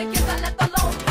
to get the left alone.